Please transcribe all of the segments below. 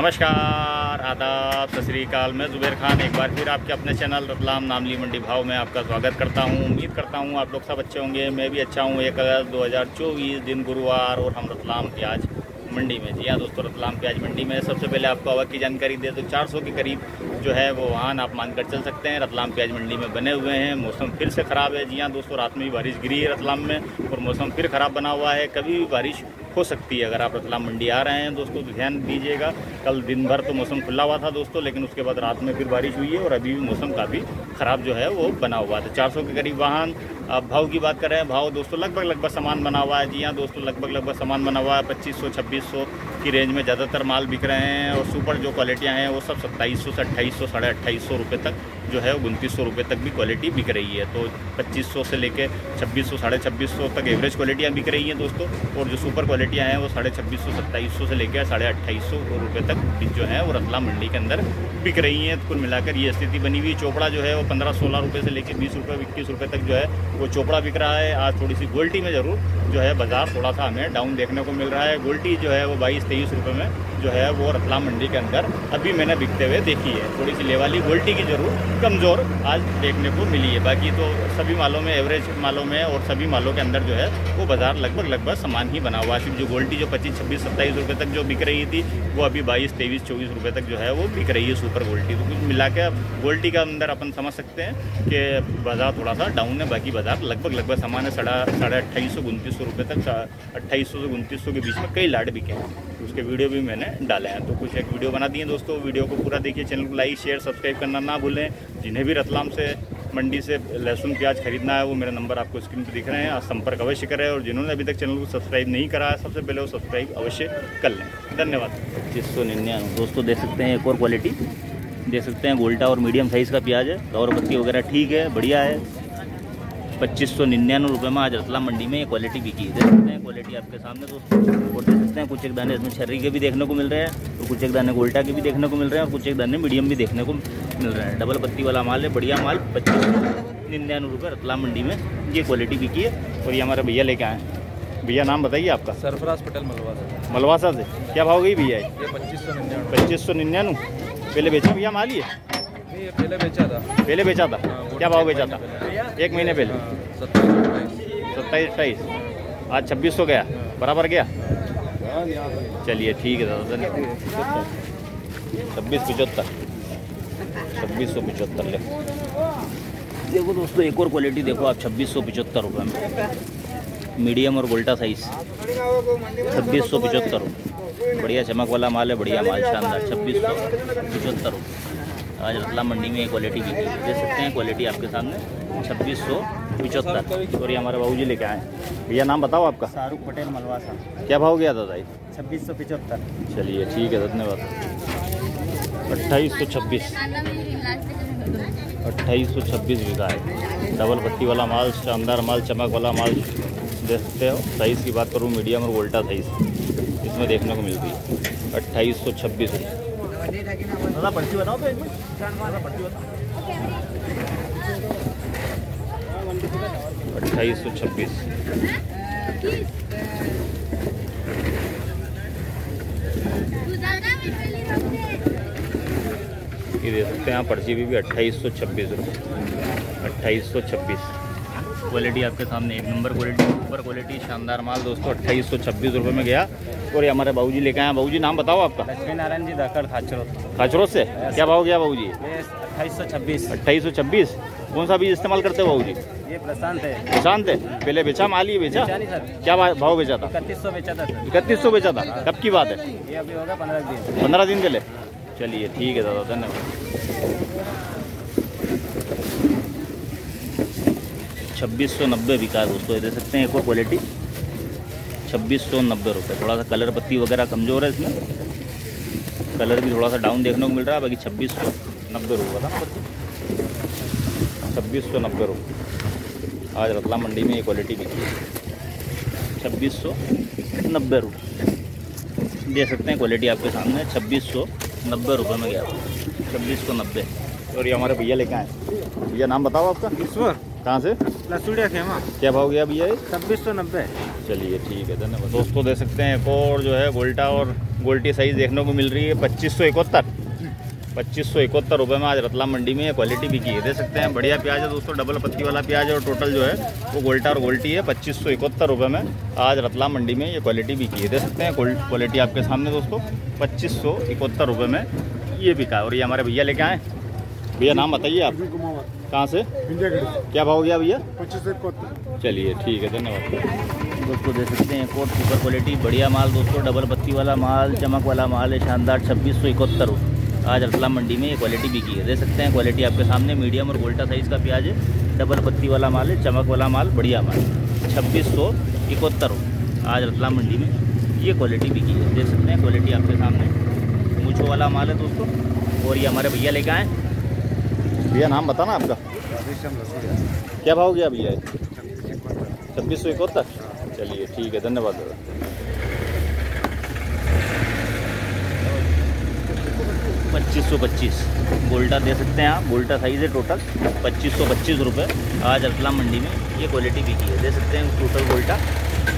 नमस्कार, आदाब, सत मैं जुबैर खान एक बार फिर आपके अपने चैनल रतलाम नामली मंडी भाव में आपका स्वागत करता हूँ। उम्मीद करता हूँ आप लोग सब अच्छे होंगे, मैं भी अच्छा हूँ। एक अगस्त 2024 दिन गुरुवार और हम रतलाम प्याज मंडी में। जी हाँ दोस्तों, रतलाम प्याज मंडी में। सबसे पहले आपको आवक की जानकारी दे तो 400 के करीब जो है वो वाहन आप मानकर चल सकते हैं। रतलाम प्याज मंडी में बने हुए हैं। मौसम फिर से ख़राब है। जी हाँ दोस्तों, रात में भी बारिश गिरी है रतलाम में और मौसम फिर ख़राब बना हुआ है। कभी भी बारिश हो सकती है। अगर आप रतलाम मंडी आ रहे हैं दोस्तों तो ध्यान दीजिएगा। कल दिन भर तो मौसम खुला हुआ था दोस्तों, लेकिन उसके बाद रात में फिर बारिश हुई है और अभी भी मौसम काफ़ी ख़राब जो है वो बना हुआ था। चार सौ के करीब वाहन अब भाव की बात कर भाव दोस्तों लगभग लगभग सामान बना हुआ है। जी हाँ दोस्तों, लगभग लगभग सामान बना हुआ है। पच्चीस सौ, छब्बीस सौ की रेंज में ज़्यादातर माल बिक रहे हैं और सुपर जो क्वालिटियाँ हैं, वो सब सत्ताईस सौ से अट्ठाईस सौ, साढ़े अट्ठाईस सौ रुपये तक जो है, वो उनतीस सौ रुपये तक भी क्वालिटी बिक रही है। तो पच्चीस सौ से लेके छब्बीस सौ, साढ़े छब्बीस सौ तक एवरेज क्वालिटियाँ बिक रही हैं दोस्तों। और जो सुपर क्वालिटियाँ हैं, वो साढ़े छब्बीस सौ, सत्ताईस सौ से लेकर साढ़े अट्ठाईस सौ रुपये तक जो है, वो रतलाम मंडी के अंदर बिक रही हैं। कुल मिलाकर ये स्थिति बनी हुई चोपड़ा जो है, वो पंद्रह सोलह रुपये से लेकर बीस रुपये इक्कीस रुपये तक जो है वो चोपड़ा बिक रहा है। आज थोड़ी सी गोल्टी में ज़रूर जो है बाज़ार थोड़ा सा हमें डाउन देखने को मिल रहा है। गोल्टी जो है वो बाईस तेईस रुपये में जो है वो रतलाम मंडी के अंदर अभी मैंने बिकते हुए देखी है। थोड़ी सी लेवाली गोल्टी की ज़रूर कमज़ोर आज देखने को मिली है। बाकी तो सभी मालों में एवरेज मालों में और सभी मालों के अंदर जो है वो बाज़ार लगभग लगभग समान ही बना हुआ सिर्फ़ जो गोल्टी जो पच्चीस, छब्बीस, सत्ताईस रुपये तक जो बिक रही थी, वो अभी बाईस, तेईस, चौबीस रुपये तक जो है वो बिक रही है सुपर गोल्टी। तो कुछ मिला के गोल्टी का अंदर अपन समझ सकते हैं कि बाज़ार थोड़ा सा डाउन है, बाकी बाज़ार लगभग लगभग समान है साढ़ा साढ़े अट्ठाईस सौ उनतीस सौ रुपये तक अट्ठाईस सौ से उनतीस सौ के बीच में कई लाड बिके हैं। तो उसके वीडियो भी मैंने डाले हैं। तो कुछ एक वीडियो बना दिए दोस्तों, वीडियो को पूरा देखिए, चैनल को लाइक, शेयर, सब्सक्राइब करना ना भूलें। जिन्हें भी रतलाम से, मंडी से लहसुन प्याज खरीदना है, वो मेरा नंबर आपको स्क्रीन पर दिख रहे हैं। आज संपर्क अवश्य करें और जिन्होंने अभी तक चैनल को सब्सक्राइब नहीं करा है, सबसे पहले वो सब्सक्राइब अवश्य कर लें। धन्यवाद। पच्चीस सौ निन्यानवे दोस्तों देख सकते हैं एक और क्वालिटी। देख सकते हैं गोल्टा और मीडियम साइज़ का प्याज है। और पत्ती वगैरह ठीक है, बढ़िया है। पच्चीस सौ निन्यानवे रुपये में आज रतलाम मंडी में ये क्वालिटी बिकी है। देख सकते हैं क्वालिटी आपके सामने दोस्तों। और देख सकते हैं कुछ एक दाने इसमें छर्री के भी देखने को मिल रहे हैं और कुछ एक दाने गोल्टा के भी देखने को मिल रहे हैं और कुछ एक दाने मीडियम भी देखने को मिल रहे हैं। डबल पत्ती वाला माल है बढ़िया माल पच्चीस सौ निन्यानवे रुपये रतलाम मंडी में ये क्वालिटी बिकी है और ये हमारे भैया लेके आए हैं। भैया नाम बताइए आपका। सरफराज पटेल मलवासा। मलवासा से। क्या भाव गई भैया ये? पच्चीस सौ निन्यानवे। पच्चीस सौ निन्यानवे। पहले बेचा भैया माल ही है ये पहले बेचा था। पहले बेचा था? हाँ, क्या भाव बेचा था? एक महीने पहले? हाँ, सत्ताईस अट्ठाईस आज छब्बीस सौ गया। बराबर गया? चलिए ठीक है दादा धन्यवाद। छब्बीस पचहत्तर। छब्बीस सौ पचहत्तर ले। देखो दोस्तों एक और क्वालिटी देखो आप छब्बीस सौ पचहत्तर रुपये में। मीडियम और गोल्टा साइज़ छब्बीस सौ पचहत्तर। रुपये बढ़िया चमक वाला माल है बढ़िया माल शानदार। छब्बीस सौ पचहत्तर। रुपये आज रतलाम मंडी में ये क्वालिटी की देख सकते हैं क्वालिटी आपके सामने। छब्बीस सौ पिचहत्तर। और ये हमारे बाबू जी लेके आए भैया नाम बताओ आपका। शाहरुख पटेल मलवासा। क्या भाव गया दादा ये छब्बीस सौ पिचहत्तर। चलिए ठीक है धन्यवाद। अट्ठाईस सौ छब्बीस। अट्ठाईस सौ छब्बीस बिका है। डबल पत्ती वाला माल शानदार माल चमक वाला माल। देख सकते हो साइज़ की बात करूँ मीडियम और उल्टा साइज़। इसमें देखने को मिलती है। अट्ठाईस सौ छब्बीस। दादा, पर्ची बताओ तो अट्ठाईस सौ छब्बीस। ये दे सकते हैं, आप पर्ची भी अट्ठाईस सौ छब्बीस रुपये अट्ठाईस सौ छब्बीस। क्वालिटी आपके सामने एक नंबर क्वालिटी ऊपर क्वालिटी शानदार माल दोस्तों अट्ठाईस सौ छब्बीस रुपये में गया। और ये हमारे बाबू जी लेके आए बाबू जी नाम बताओ आपका। लक्ष्मी नारायण जी दाकर खाचरो खाचरों से? क्या भाव गया बाबू जी अट्ठाईस सौ छब्बीस। अट्ठाईस सौ छब्बीस? कौन सा बीज इस्तेमाल करते हो बाबू जी ये प्रशांत है। प्रशांत है? पहले बेचा माल ही बेचा? क्या भाव बेचा था? इकतीस सौ बेचा था इकतीस सौ बेचा था? कब की बात है? ये अभी होगा पंद्रह दिन। पंद्रह दिन के लिए। चलिए ठीक है दादा धन्यवाद। छब्बीस सौ नब्बे बिका है दोस्तों ये दे सकते हैं एक और क्वालिटी छब्बीस सौ नब्बे रुपये थोड़ा सा कलर पत्ती वगैरह कमज़ोर है इसमें। कलर भी थोड़ा सा डाउन देखने को मिल रहा है बाकी छब्बीस सौ नब्बे रुपये था छब्बीस सौ नब्बे रुपये आज रतला मंडी में ये क्वालिटी बिकी है। छब्बीस सौ नब्बे रुपये दे सकते हैं क्वालिटी आपके सामने। छब्बीस सौ नब्बे रुपये में गया। छब्बीस सौ नब्बे। और ये हमारे भैया लेके आए भैया नाम बताओ आपका। ईश्वर। कहाँ से? लसूड़िया खेमा क्या भाव गया भैया छब्बीस सौ नब्बे। चलिए ठीक है धन्यवाद। दोस्तों दे सकते हैं एक और जो है गोल्टा और गोल्टी साइज़ देखने को मिल रही है पच्चीस सौ इकहत्तर। पच्चीस सौ इकहत्तर रुपये में आज रतलाम मंडी में ये क्वालिटी बिकी है। दे सकते हैं बढ़िया प्याज है दोस्तों डबल पत्ती वाला प्याज है और टोटल जो है वो गोल्टा और गोल्टी है पच्चीस सौ इकहत्तर रुपये में आज रतलाम मंडी में ये क्वालिटी बिकी है। दे सकते हैं क्वालिटी आपके सामने दोस्तों पच्चीस सौ इकहत्तर रुपये में ये बिका है और ये हमारे भैया लेके आए भैया नाम बताइए आप। कहाँ से? क्या भाव गया भैया? पच्चीस चलिए ठीक है धन्यवाद। दोस्तों देख सकते हैं कोट सुपर क्वालिटी बढ़िया माल दोस्तों डबल पत्ती वाला माल चमक वाला माल है शानदार छब्बीस सौ इकहत्तर आज रतलाम मंडी में ये क्वालिटी बिकी है। देख सकते हैं क्वालिटी आपके सामने मीडियम और गोल्टा साइज़ का प्याज है। डबल पत्ती वाला माल है चमक वाला माल बढ़िया माल। छब्बीस सौ इकहत्तर आज रतलाम मंडी में ये क्वालिटी बिकी है। देख सकते हैं क्वालिटी आपके सामने। मूछो वाला माल है दोस्तों और ये हमारे भैया लेके आए भैया, नाम बताना आपका? क्या भाव गया भैया छब्बीस सौ इकहत्तर? चलिए, ठीक है, धन्यवाद दादा पच्चीस सौ पच्चीस। गोल्टा दे सकते हैं आप, बोल्टा साइज़ है टोटल पच्चीस सौ पच्चीस रुपये आज रतलाम मंडी में। ये क्वालिटी बिकी है, दे सकते हैं टोटल गोल्टा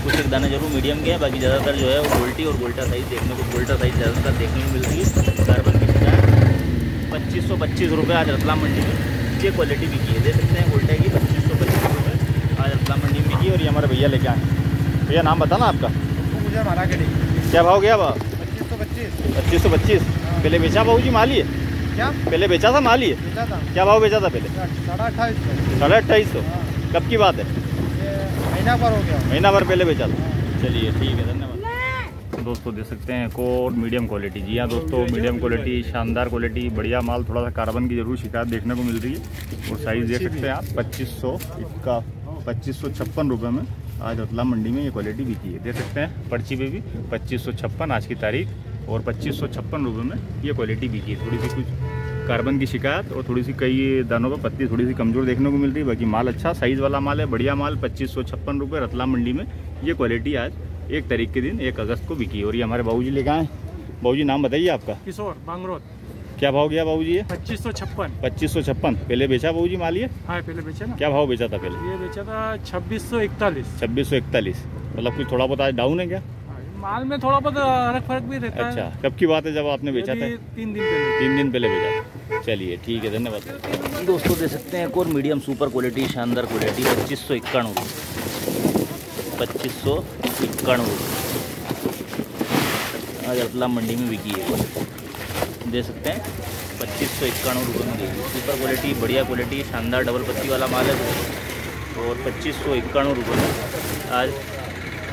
कुछ एक दाना ज़रूर मीडियम के हैं, बाकी ज़्यादातर जो है वो गोल्टी और गोल्टा साइज़ देखने को गोल्टा साइज़ ज़्यादातर देखने को मिलती है। की पच्चीस सौ पच्चीस रुपये आज रतला मंडी में ये क्वालिटी बिकी है। दे सकते हैं गोल्टे की पच्चीस सौ पच्चीस रुपये आज रतला मंडी में बिकी और ये हमारे भैया लेके आए भैया नाम बताना आपका? मुझे हमारा के क्या भाव गया भाव पच्चीस सौ पच्चीस। पच्चीस सौ पच्चीस। पहले बेचा भाऊ जी माल ही है क्या? पहले बेचा था माल ही है था। क्या भाव बेचा था पहले? साढ़े अट्ठाईस सौ। साढ़े अट्ठाईस सौ। हाँ, कब की बात है? महीना भर हो गया। महीना भर पहले बेचा था। चलिए ठीक है धन्यवाद। दोस्तों देख सकते हैं कोट मीडियम क्वालिटी जी। हाँ दोस्तों, मीडियम क्वालिटी, शानदार क्वालिटी, बढ़िया माल, थोड़ा सा कार्बन की ज़रूर शिकायत देखने को मिल रही है। और साइज़ देख सकते हैं आप, पच्चीस सौ इक्का, पच्चीस सौ छप्पन रुपये में आज रतलाम मंडी में ये क्वालिटी बिकी है। देख सकते हैं, पर्ची पे भी पच्चीस सौ छप्पन आज की तारीख, और पच्चीस सौ छप्पन रुपये में ये क्वालिटी बिकी है। थोड़ी सी कुछ कार्बन की शिकायत और थोड़ी सी कई दानों पर पत्ती थोड़ी सी कमज़ोर देखने को मिल रही है। बाकी माल अच्छा साइज़ वाला माल है, बढ़िया माल, पच्चीस सौ छप्पन रुपये रतलाम मंडी में ये क्वालिटी आज एक तारीख के दिन एक अगस्त को बिकी। और ये हमारे बाबू जी लेके आए बाबू जी नाम बताइए आपका। किशोर बांगरोद। क्या भाव गया बाबू जी पच्चीस सौ छप्पन। पच्चीस सौ छप्पन। पहले बेचा बाबू जी माल ये? हाँ पहले बेचे ना। क्या भाव बेचा था पहले? ये बेचा था छब्बीस सौ इकतालीस। छब्बीस सौ इकतालीस। मतलब कुछ थोड़ा बहुत आज डाउन है क्या? माल में थोड़ा बहुत फ़र्क फ़र्क भी रहता अच्छा कब की बात है जब आपने बेचा था? तीन दिन पहले। तीन दिन पहले भेजा चलिए ठीक है धन्यवाद। दोस्तों दे सकते हैं एक और मीडियम सुपर क्वालिटी शानदार क्वालिटी पच्चीस सौ इक्यानवे। पच्चीस सौ इक्यानवे। आज रतलाम मंडी में बिकी है। दे सकते हैं पच्चीस सौ इक्यानवे रुपये में देगी सुपर क्वालिटी बढ़िया क्वालिटी शानदार डबल पत्ती वाला माल है और पच्चीस सौ इक्यानवे रुपये में आज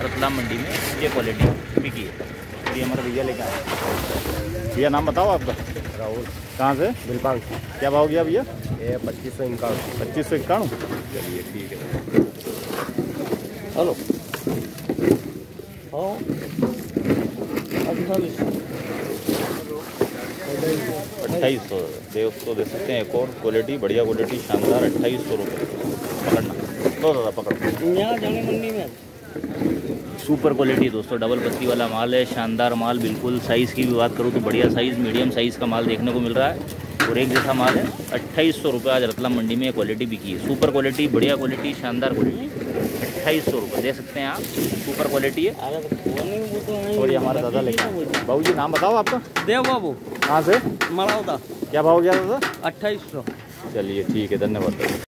रतलाम मंडी में ये क्वालिटी बिकी है। ये हमारा भैया लेके आए भैया नाम बताओ आपका। राहुल। कहाँ से? बिलपाल। क्या भाव गया भैया? ये पच्चीस सौ इक्यावन पच्चीस सौ इक्यानवे। चलिए ठीक है। हेलो हाँ अट्ठाईस सौ दोस्तों दे सकते हैं एक और। क्वालिटी बढ़िया क्वालिटी शानदार अट्ठाईस सौ रुपये पकड़ना। दो दादा पकड़ो। यहाँ जाने मंडी में सुपर क्वालिटी दोस्तों डबल पत्ती वाला माल है शानदार माल बिल्कुल साइज़ की भी बात करूँ तो बढ़िया साइज़ मीडियम साइज़ का माल देखने को मिल रहा है। और एक जैसा माल है। अट्ठाईस सौ रुपये आज रतलाम मंडी में क्वालिटी बिकी है। सुपर क्वालिटी बढ़िया क्वालिटी शानदार क्वालिटी अट्ठाईस सौ रुपये दे सकते हैं आप? सुपर क्वालिटी है। और ये हमारा दादा लेके बाबू जी नाम बताओ आपका। देव बाबू। कहाँ से? मड़ौदा क्या भाव गया दादा? अट्ठाईस सौ। चलिए ठीक है धन्यवाद।